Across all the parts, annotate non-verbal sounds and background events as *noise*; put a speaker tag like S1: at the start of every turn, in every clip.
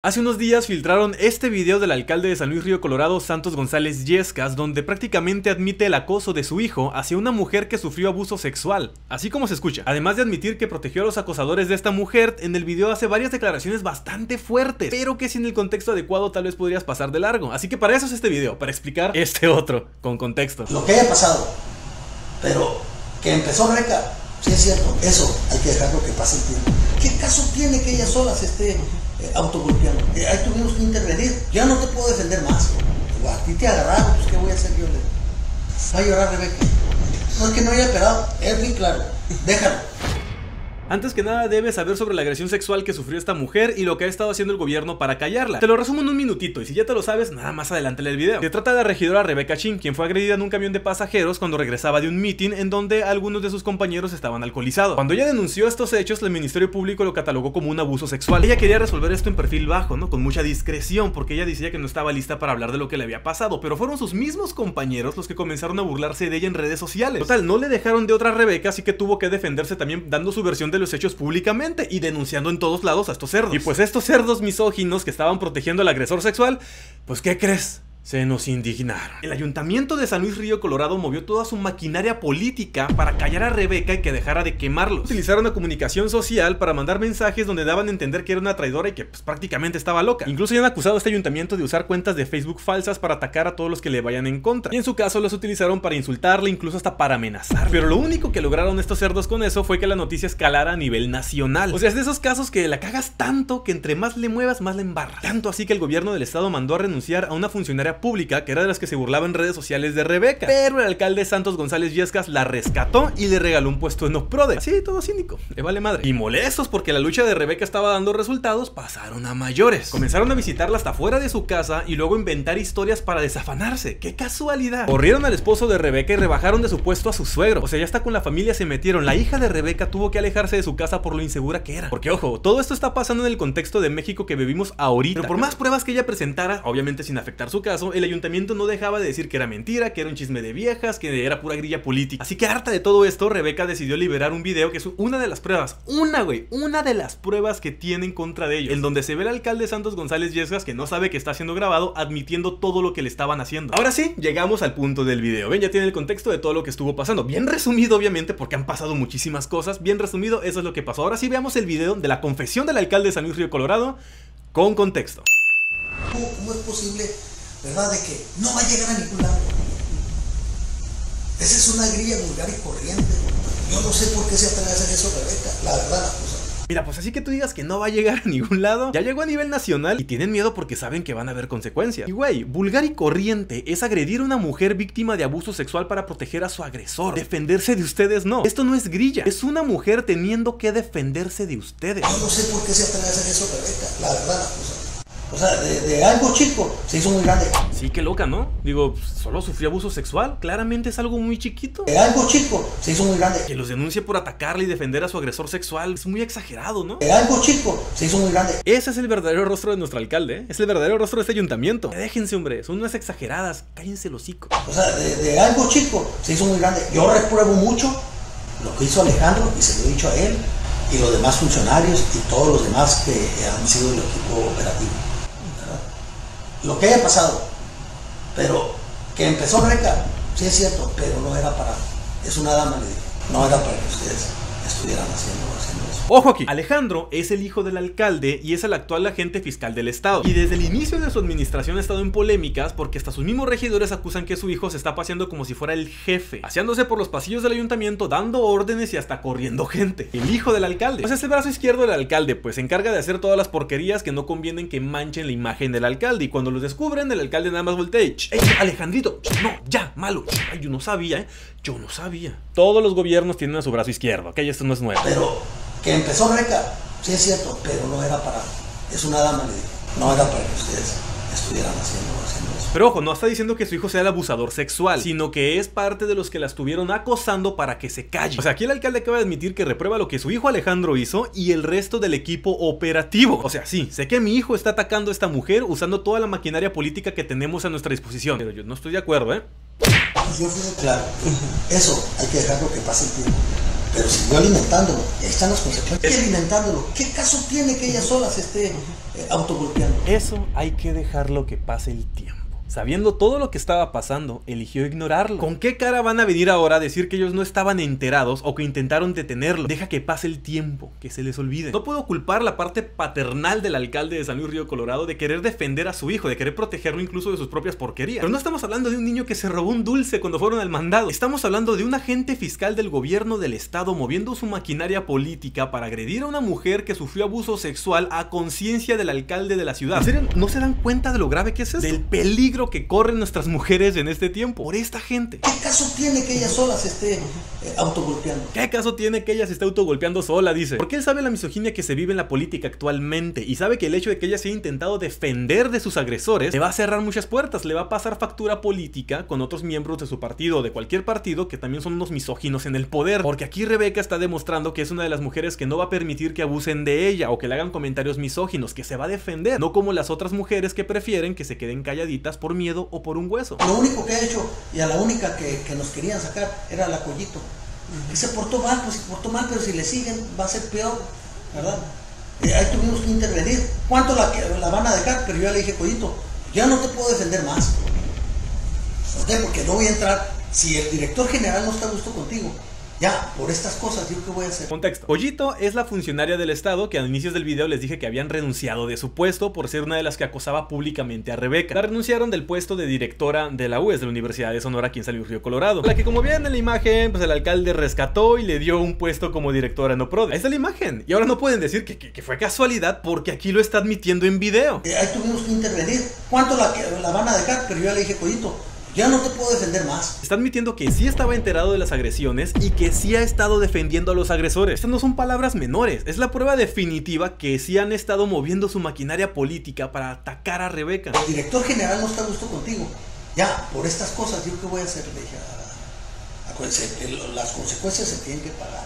S1: Hace unos días filtraron este video del alcalde de San Luis Río Colorado, Santos González Yescas, donde prácticamente admite el acoso de su hijo hacia una mujer que sufrió abuso sexual, así como se escucha. Además de admitir que protegió a los acosadores de esta mujer, en el video hace varias declaraciones bastante fuertes, pero que sin el contexto adecuado tal vez podrías pasar de largo. Así que para eso es este video, para explicar este otro, con contexto.
S2: Lo que haya pasado, pero que empezó Reca, sí es cierto, eso hay que dejarlo que pase el tiempo. ¿Qué caso tiene que ella sola se esté eh, autogolpeando? Eh, ahí tuvimos que intervenir. Ya no te puedo defender más. O a ti te agarraron, pues ¿qué voy a hacer yo? Va a llorar Rebeca. No es que no haya esperado, es bien claro. Déjalo.
S1: Antes que nada debes saber sobre la agresión sexual que sufrió esta mujer y lo que ha estado haciendo el gobierno para callarla. Te lo resumo en un minutito y si ya te lo sabes, nada más adelante el video. Se trata de la regidora Rebeca Chin, quien fue agredida en un camión de pasajeros cuando regresaba de un meeting en donde algunos de sus compañeros estaban alcoholizados. Cuando ella denunció estos hechos, el Ministerio Público lo catalogó como un abuso sexual. Ella quería resolver esto en perfil bajo, ¿no? Con mucha discreción, porque ella decía que no estaba lista para hablar de lo que le había pasado, pero fueron sus mismos compañeros los que comenzaron a burlarse de ella en redes sociales. Total, no le dejaron de otra Rebeca, así que tuvo que defenderse también dando su versión de los hechos públicamente y denunciando en todos lados a estos cerdos. Y pues estos cerdos misóginos que estaban protegiendo al agresor sexual, pues ¿qué crees? Se nos indignaron. El ayuntamiento de San Luis Río Colorado movió toda su maquinaria política para callar a Rebeca y que dejara de quemarlos. Utilizaron la comunicación social para mandar mensajes donde daban a entender que era una traidora y que pues, prácticamente estaba loca. Incluso ya han acusado a este ayuntamiento de usar cuentas de Facebook falsas para atacar a todos los que le vayan en contra. Y en su caso los utilizaron para insultarle, incluso hasta para amenazar. Pero lo único que lograron estos cerdos con eso fue que la noticia escalara a nivel nacional. O sea, es de esos casos que la cagas tanto que entre más le muevas, más la embarras. Tanto así que el gobierno del estado mandó a renunciar a una funcionaria pública que era de las que se burlaba en redes sociales de Rebeca. Pero el alcalde Santos González Yescas la rescató y le regaló un puesto en Oprode. Así, todo cínico, le vale madre. Y molestos porque la lucha de Rebeca estaba dando resultados, pasaron a mayores. Comenzaron a visitarla hasta fuera de su casa y luego inventar historias para desafanarse. ¡Qué casualidad! Corrieron al esposo de Rebeca y rebajaron de su puesto a su suegro. O sea, ya está con la familia se metieron. La hija de Rebeca tuvo que alejarse de su casa por lo insegura que era. Porque ojo, todo esto está pasando en el contexto de México que vivimos ahorita. Pero por más pruebas que ella presentara, obviamente sin afectar su el ayuntamiento no dejaba de decir que era mentira, que era un chisme de viejas, que era pura grilla política. Así que harta de todo esto, Rebeca decidió liberar un video que es una de las pruebas, una güey, una de las pruebas que tiene en contra de ellos, en donde se ve el alcalde Santos González Yescas que no sabe que está siendo grabado, admitiendo todo lo que le estaban haciendo. Ahora sí, llegamos al punto del video. Ven, ya tiene el contexto de todo lo que estuvo pasando. Bien resumido, obviamente, porque han pasado muchísimas cosas. Bien resumido, eso es lo que pasó. Ahora sí veamos el video de la confesión del alcalde de San Luis Río Colorado con contexto.
S2: ¿Cómo es posible ¿verdad? De que no va a llegar a ningún lado. Esa es una grilla vulgar y corriente. Yo no sé por qué se atreve a hacer eso, Rebeca. La verdad, la cosa.
S1: Mira, pues así que tú digas que no va a llegar a ningún lado. Ya llegó a nivel nacional y tienen miedo porque saben que van a haber consecuencias. Y güey, vulgar y corriente es agredir a una mujer víctima de abuso sexual para proteger a su agresor. Defenderse de ustedes no. Esto no es grilla. Es una mujer teniendo que defenderse de ustedes.
S2: Yo no sé por qué se atreve a hacer eso, Rebeca. La verdad, la cosa. O sea, de, algo chico se hizo muy grande.
S1: Sí, qué loca, ¿no? Digo, solo sufrió abuso sexual. Claramente es algo muy chiquito.
S2: De algo chico se hizo muy grande.
S1: Que los denuncie por atacarle y defender a su agresor sexual es muy exagerado, ¿no?
S2: De algo chico se hizo muy grande.
S1: Ese es el verdadero rostro de nuestro alcalde, ¿eh? Es el verdadero rostro de este ayuntamiento. Déjense, hombre, son unas exageradas. Cállense los hocico.
S2: O sea, de, de algo chico se hizo muy grande. Yo repruebo mucho lo que hizo Alejandro y se lo he dicho a él y los demás funcionarios y todos los demás que han sido el equipo operativo lo que haya pasado. Pero que empezó Reca, sí es cierto, pero no era para, es una dama, le dije, no era para que ustedes estuvieran haciendo, haciendo.
S1: Ojo aquí, Alejandro es el hijo del alcalde y es el actual agente fiscal del estado. Y desde el inicio de su administración ha estado en polémicas porque hasta sus mismos regidores acusan que su hijo se está paseando como si fuera el jefe, paseándose por los pasillos del ayuntamiento, dando órdenes y hasta corriendo gente. El hijo del alcalde. Pues es el brazo izquierdo del alcalde, pues se encarga de hacer todas las porquerías que no convienen que manchen la imagen del alcalde. Y cuando los descubren, el alcalde nada más voltea ¡Ey, Alejandrito! No, ya, malo. Ay, yo no sabía, ¿eh? Yo no sabía. Todos los gobiernos tienen a su brazo izquierdo, ok, esto no es nuevo.
S2: Pero que empezó Reca, sí es cierto, pero no era para, es una dama, le dije, no era para que ustedes estuvieran haciendo, haciendo eso.
S1: Pero ojo, no está diciendo que su hijo sea el abusador sexual, sino que es parte de los que la estuvieron acosando para que se calle. O sea, aquí el alcalde acaba de admitir que reprueba lo que su hijo Alejandro hizo y el resto del equipo operativo. O sea, sí, sé que mi hijo está atacando a esta mujer usando toda la maquinaria política que tenemos a nuestra disposición, pero yo no estoy de acuerdo, ¿eh?
S2: Pues yo fui claro, eso hay que dejarlo que pase el tiempo pero siguió alimentándolo. Y ahí están las consecuencias. alimentándolo. ¿Qué caso tiene que ella sola se esté eh, autogolpeando.
S1: Eso hay que dejarlo que pase el tiempo. Sabiendo todo lo que estaba pasando, eligió ignorarlo. ¿Con qué cara van a venir ahora a decir que ellos no estaban enterados o que intentaron detenerlo? Deja que pase el tiempo, que se les olvide. No puedo culpar la parte paternal del alcalde de San Luis Río Colorado de querer defender a su hijo, de querer protegerlo incluso de sus propias porquerías. Pero no estamos hablando de un niño que se robó un dulce cuando fueron al mandado. Estamos hablando de un agente fiscal del gobierno del estado moviendo su maquinaria política para agredir a una mujer que sufrió abuso sexual a conciencia del alcalde de la ciudad. ¿En serio? ¿No se dan cuenta de lo grave que es eso? Del peligro que corren nuestras mujeres en este tiempo por esta gente.
S2: ¿Qué caso tiene que ella sola se esté eh, autogolpeando?
S1: ¿Qué caso tiene que ella se esté autogolpeando sola? Dice. Porque él sabe la misoginia que se vive en la política actualmente y sabe que el hecho de que ella se haya intentado defender de sus agresores le va a cerrar muchas puertas, le va a pasar factura política con otros miembros de su partido o de cualquier partido que también son unos misóginos en el poder. Porque aquí Rebeca está demostrando que es una de las mujeres que no va a permitir que abusen de ella o que le hagan comentarios misóginos, que se va a defender, no como las otras mujeres que prefieren que se queden calladitas por miedo o por un hueso.
S2: Lo único que ha hecho y a la única que, que nos querían sacar era la Collito. Que se portó mal, pues se portó mal, pero si le siguen va a ser peor, ¿verdad? Eh, ahí tuvimos que intervenir. ¿Cuánto la, la van a dejar? Pero yo ya le dije, Collito, ya no te puedo defender más. ¿Por qué? Porque no voy a entrar. Si el director general no está a gusto contigo, ya, por estas cosas, ¿yo qué voy a hacer?
S1: Contexto. Pollito es la funcionaria del Estado que a inicios del video les dije que habían renunciado de su puesto por ser una de las que acosaba públicamente a Rebeca. La renunciaron del puesto de directora de la UES, de la Universidad de Sonora, aquí en San Luis Río Colorado. La que como ven en la imagen, pues el alcalde rescató y le dio un puesto como directora no PRODE. Ahí está la imagen. Y ahora no pueden decir que, que, que fue casualidad porque aquí lo está admitiendo en video.
S2: Eh, ahí tuvimos que intervenir. ¿Cuánto la, la van a dejar? Pero yo ya le dije, Collito, ya no te puedo defender más.
S1: Está admitiendo que sí estaba enterado de las agresiones y que sí ha estado defendiendo a los agresores. Estas no son palabras menores, es la prueba definitiva que sí han estado moviendo su maquinaria política para atacar a Rebeca.
S2: El director general no está a gusto contigo. Ya, por estas cosas, ¿yo qué voy a hacer? Le dije, "Ah, acuérdense, el- las consecuencias se tienen que pagar.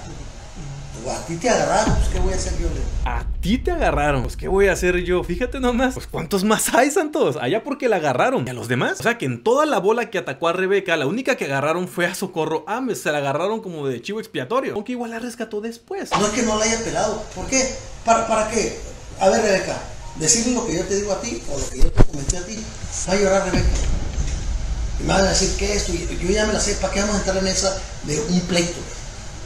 S2: A ti te agarraron, pues ¿qué voy a hacer yo?
S1: A ti te agarraron. Pues, ¿qué voy a hacer yo? Fíjate nomás. Pues, ¿cuántos más hay, santos? Allá porque la agarraron. ¿Y a los demás? O sea, que en toda la bola que atacó a Rebeca, la única que agarraron fue a Socorro Ames. Se la agarraron como de chivo expiatorio. Aunque igual la rescató después.
S2: No es que no la haya pelado. ¿Por qué? ¿Para, ¿Para qué? A ver, Rebeca, decirle lo que yo te digo a ti o lo que yo te comenté a ti. Va a llorar Rebeca. Y me van a decir que esto, yo ya me la sé, ¿para qué vamos a entrar en esa de un pleito?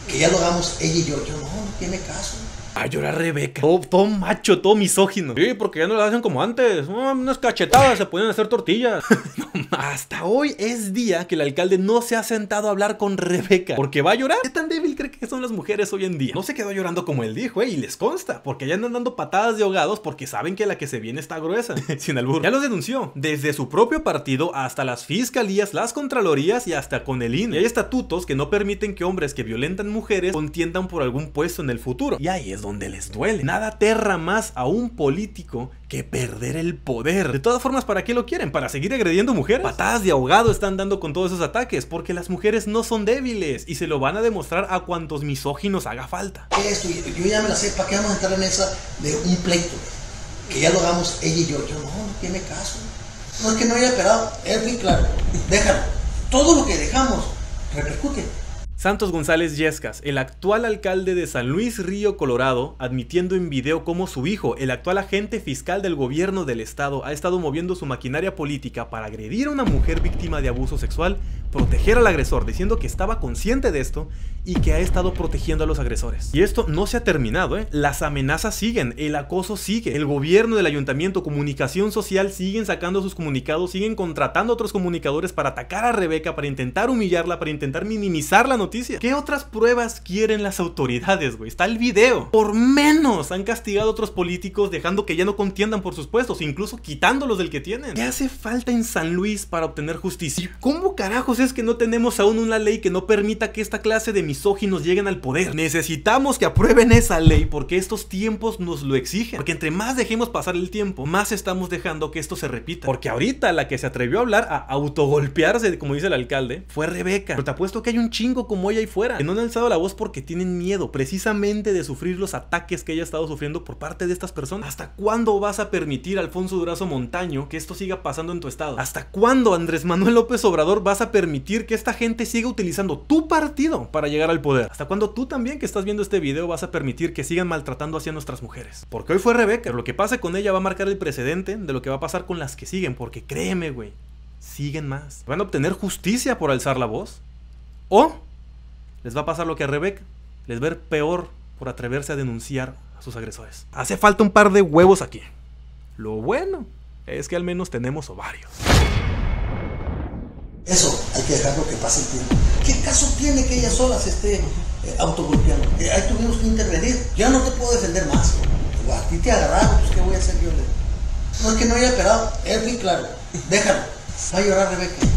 S2: Que ya lo hagamos ella y yo. Yo no, no tiene caso.
S1: A llorar Rebeca. Todo, todo macho, todo misógino. Sí, porque ya no lo hacen como antes. No, unas cachetadas se pueden hacer tortillas. *laughs* No, hasta hoy es día que el alcalde no se ha sentado a hablar con Rebeca. Porque va a llorar. ¿Qué tan débil cree que son las mujeres hoy en día? No se quedó llorando como él dijo, eh, y les consta. Porque ya andan dando patadas de ahogados porque saben que la que se viene está gruesa. *laughs* Sin albur. Ya los denunció. Desde su propio partido hasta las fiscalías, las contralorías y hasta con el INE. Y hay estatutos que no permiten que hombres que violentan mujeres contiendan por algún puesto en el futuro. Y ahí es donde les duele. Nada aterra más a un político que perder el poder. De todas formas, ¿para qué lo quieren? ¿Para seguir agrediendo mujeres? Patadas de ahogado están dando con todos esos ataques, porque las mujeres no son débiles y se lo van a demostrar a cuantos misóginos haga falta.
S2: Esto, yo ya me la sé, ¿para qué vamos a entrar en esa de un pleito? Que ya lo hagamos ella y yo. Yo no, no tiene caso. No es que no haya pelado, es muy claro. Déjalo. Todo lo que dejamos repercute.
S1: Santos González Yescas, el actual alcalde de San Luis Río Colorado, admitiendo en video cómo su hijo, el actual agente fiscal del gobierno del estado, ha estado moviendo su maquinaria política para agredir a una mujer víctima de abuso sexual, proteger al agresor, diciendo que estaba consciente de esto y que ha estado protegiendo a los agresores. Y esto no se ha terminado, ¿eh? Las amenazas siguen, el acoso sigue, el gobierno del ayuntamiento, comunicación social siguen sacando sus comunicados, siguen contratando a otros comunicadores para atacar a Rebeca, para intentar humillarla, para intentar minimizar la noticia. ¿Qué otras pruebas quieren las autoridades, güey? Está el video. Por menos han castigado a otros políticos dejando que ya no contiendan por sus puestos, incluso quitándolos del que tienen. ¿Qué hace falta en San Luis para obtener justicia? ¿Cómo carajos es que no tenemos aún una ley que no permita que esta clase de misóginos lleguen al poder? Necesitamos que aprueben esa ley porque estos tiempos nos lo exigen. Porque entre más dejemos pasar el tiempo, más estamos dejando que esto se repita. Porque ahorita la que se atrevió a hablar, a autogolpearse, como dice el alcalde, fue Rebeca. Pero te apuesto que hay un chingo como como ahí fuera. Que no han alzado la voz porque tienen miedo precisamente de sufrir los ataques que ella ha estado sufriendo por parte de estas personas. ¿Hasta cuándo vas a permitir, Alfonso Durazo Montaño, que esto siga pasando en tu estado? ¿Hasta cuándo, Andrés Manuel López Obrador, vas a permitir que esta gente siga utilizando tu partido para llegar al poder? ¿Hasta cuándo tú también que estás viendo este video vas a permitir que sigan maltratando hacia nuestras mujeres? Porque hoy fue Rebeca, lo que pase con ella va a marcar el precedente de lo que va a pasar con las que siguen, porque créeme, güey, siguen más. Van a obtener justicia por alzar la voz. O les va a pasar lo que a Rebeca, les ver peor por atreverse a denunciar a sus agresores. Hace falta un par de huevos aquí. Lo bueno es que al menos tenemos ovarios.
S2: Eso hay que dejarlo que pase el tiempo. ¿Qué caso tiene que ella sola se esté eh, autogolpeando? Eh, ahí tuvimos que intervenir. Ya no te puedo defender más. A ti te agarraron, pues ¿qué voy a hacer yo? No es que no haya esperado, es muy claro. Déjalo. Va a llorar Rebeca.